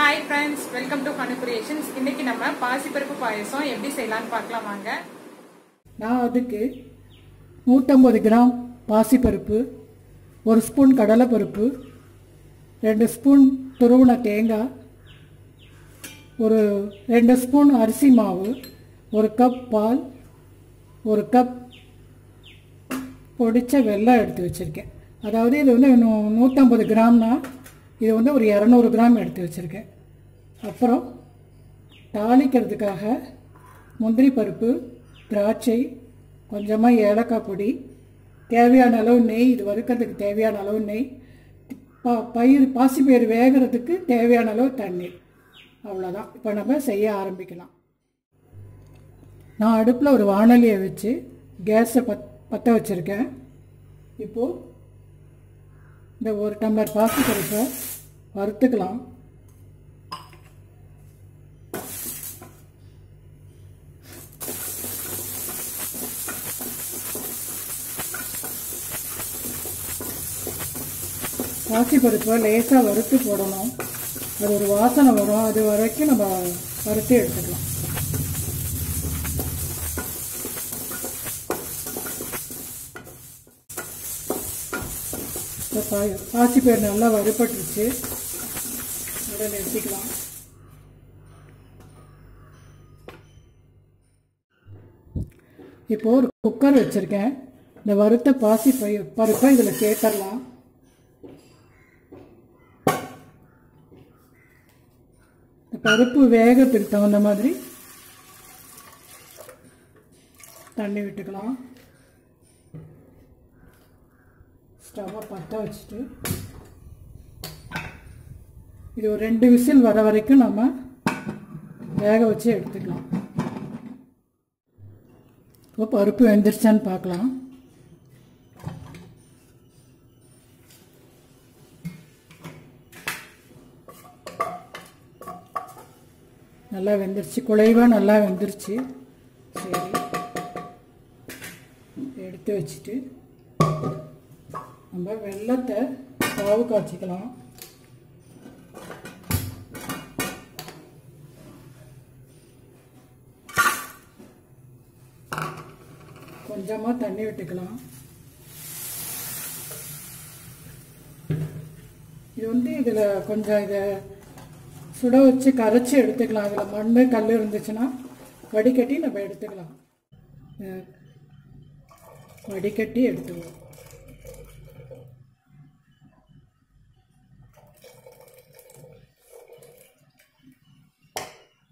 Hi friends welcome to Fanu Creations இன்னைக்கு நம்ம பாசிப்பருப்பு பாயசம் எப்படி செய்யலாம்னு பார்க்கலாம் வாங்க. நான் அதுக்கு நூற்றம்பது கிராம் பாசிப்பருப்பு ஒரு ஸ்பூன் கடலைப்பருப்பு ரெண்டு ஸ்பூன் துருவின தேங்காய் ஒரு ரெண்டு ஸ்பூன் அரிசி மாவு ஒரு கப் பால் ஒரு கப் பொடிச்ச வெல்லம் எடுத்து வச்சுருக்கேன். அதாவது இது வந்து நூ- நூற்றம்பது கிராம்னா இது வந்து ஒரு இரநூறு கிராம் எடுத்து வச்சுருக்கேன். அப்புறம் தாளிக்கிறதுக்காக முந்திரி பருப்பு திராட்சை கொஞ்சமாக ஏலக்காய் பொடி தேவையான அளவு நெய் இது வறுக்கிறதுக்கு தேவையான அளவு நெய் பா பயிர் பாசிப்பயிர் வேகிறதுக்கு தேவையான அளவு தண்ணீர் அவ்வளோதான் இப்போ நம்ம செய்ய ஆரம்பிக்கலாம். நான் அடுப்பில் ஒரு வானொலியை வச்சு கேஸை பத் பற்ற வச்சுருக்கேன். இப்போது இந்த ஒரு டம்ளர் பாசிப்பருப்பை வறுத்துக்கலாம். பாசிப்பருப்பை லேசாக வறுத்து போடணும். அது ஒரு வாசனை வரும். அது வரைக்கும் நம்ம வறுத்து எடுத்துக்கலாம். இப்போ பா பாசிப்பயிர் நல்லா வறுபட்டுருச்சு. உடனே எடுத்துக்கலாம். இப்போது ஒரு குக்கர் வச்சுருக்கேன். இந்த வறுத்த பாசி பயிர் பருப்பை இதில் சேர்த்துடலாம் இந்த பருப்பு வேகத்துக்கு தகுந்த மாதிரி தண்ணி விட்டுக்கலாம். ஸ்டவ்வை பற்ற வச்சுட்டு இது ஒரு ரெண்டு விசில் வர வரைக்கும் நம்ம வேக வச்சு எடுத்துக்கலாம். இப்போ பருப்பு வெந்துருச்சான்னு பார்க்கலாம். நல்லா வெந்துருச்சு. குழைவாக நல்லா வெந்துருச்சு. சரி. எடுத்து வச்சுட்டு நம்ம வெள்ளத்தை பாவு காய்ச்சிக்கலாம். கொஞ்சமாக தண்ணி விட்டுக்கலாம். இது வந்து இதில் கொஞ்சம் இதை சுட வச்சு கரைச்சி எடுத்துக்கலாம். இதில் மண் கல் இருந்துச்சுன்னா வடிகட்டி நம்ம எடுத்துக்கலாம். வடிகட்டி எடுத்துக்கலாம்.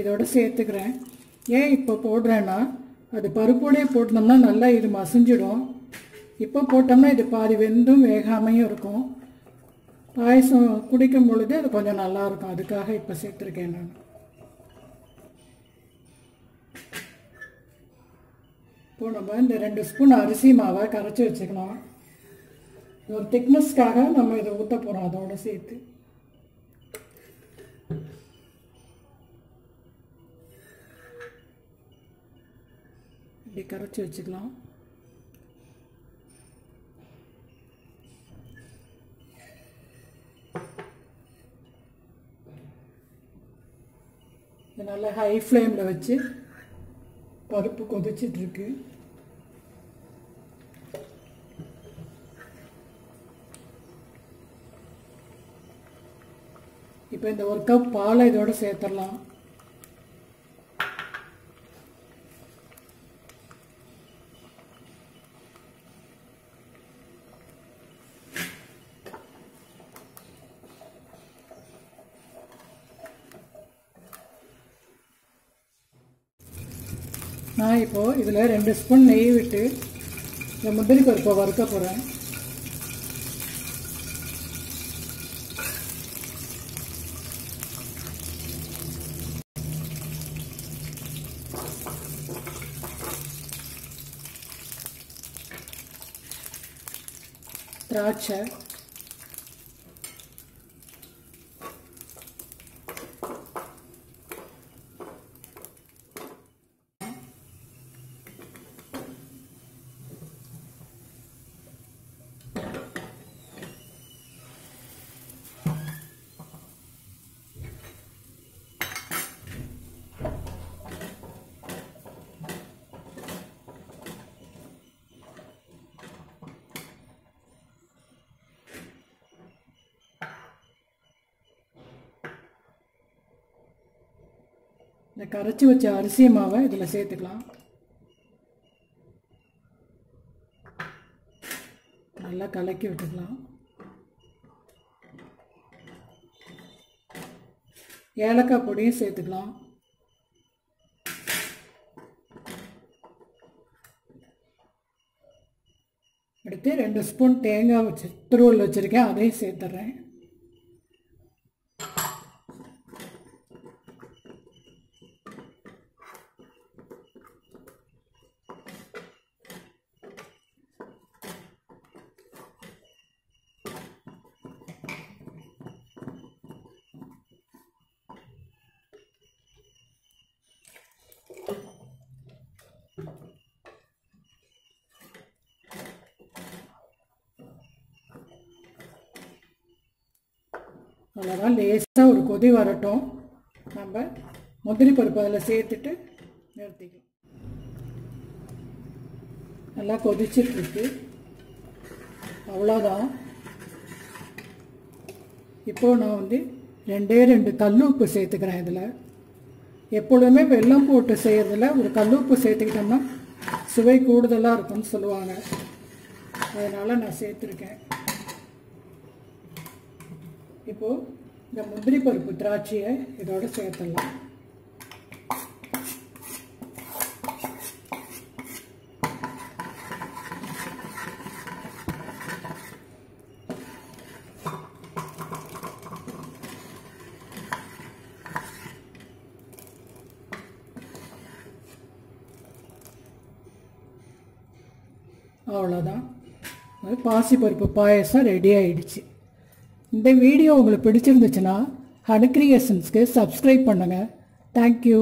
இதோட சேர்த்துக்கிறேன். ஏன் இப்போ போடுறேன்னா அது பருப்போடே போட்டோம்னா நல்லா இது மசிஞ்சிடும். இப்போ போட்டோம்னா இது பாதி வெந்தும் வேகாமையும் இருக்கும். பாயசம் குடிக்கும் பொழுது அது கொஞ்சம் நல்லா இருக்கும். அதுக்காக இப்போ சேர்த்துருக்கேன் நான். இப்போ நம்ம இந்த ரெண்டு ஸ்பூன் அரிசி மாவை கரைச்சி வச்சுக்கலாம் ஒரு திக்னஸ்க்காக நம்ம இதை ஊற்ற போகிறோம் அதோட சேர்த்து. இப்படி கரைச்சி வச்சுக்கலாம். இது நல்லா ஹை ஃப்ளேமில் வச்சு பருப்பு கொதிச்சிட்ருக்கு. இப்போ இந்த ஒரு கப் பாலை இதோடு சேர்த்துடலாம். நான் இப்போது இதில் ரெண்டு ஸ்பூன் நெய் விட்டு இந்த முந்திரி பருப்பை வறுக்க போகிறேன் திராட்சை. இந்த கரைச்சி வச்ச அரிசி மாவை இதில் சேர்த்துக்கலாம். நல்லா கலக்கி விட்டுக்கலாம். ஏலக்காய் பொடியும் சேர்த்துக்கலாம். அடுத்து ரெண்டு ஸ்பூன் தேங்காய் வச்சு துருவல் வச்சுருக்கேன் அதையும் சேர்த்துட்றேன் அவ்வளோதான் லேசாக ஒரு கொதி வரட்டும். நம்ம முந்திரி பருப்பு அதில் சேர்த்துட்டு நிறுத்திக்கலாம். நல்லா கொதிச்சிட்ருக்கு அவ்வளோதான் இப்போது நான் வந்து ரெண்டே ரெண்டு கல்லுப்பு சேர்த்துக்கிறேன் இதில். எப்பொழுதுமே வெள்ளம் போட்டு செய்கிறதுல ஒரு கல்லுப்பு சேர்த்துக்கிட்டோம்னா சுவை கூடுதலாக இருக்கும்னு சொல்லுவாங்க. அதனால் நான் சேர்த்துருக்கேன். இப்போது இந்த முந்திரி பருப்பு திராட்சையை இதோட சேர்த்துடலாம். அவ்வளோதான் அது பாசிப்பருப்பு பாயசம் ரெடி ஆகிடுச்சு இந்த வீடியோ உங்களுக்கு பிடிச்சிருந்துச்சுன்னா ஹனுக்ரியேஷன்ஸ்க்கு சப்ஸ்கிரைப் பண்ணுங்கள் தேங்க்யூ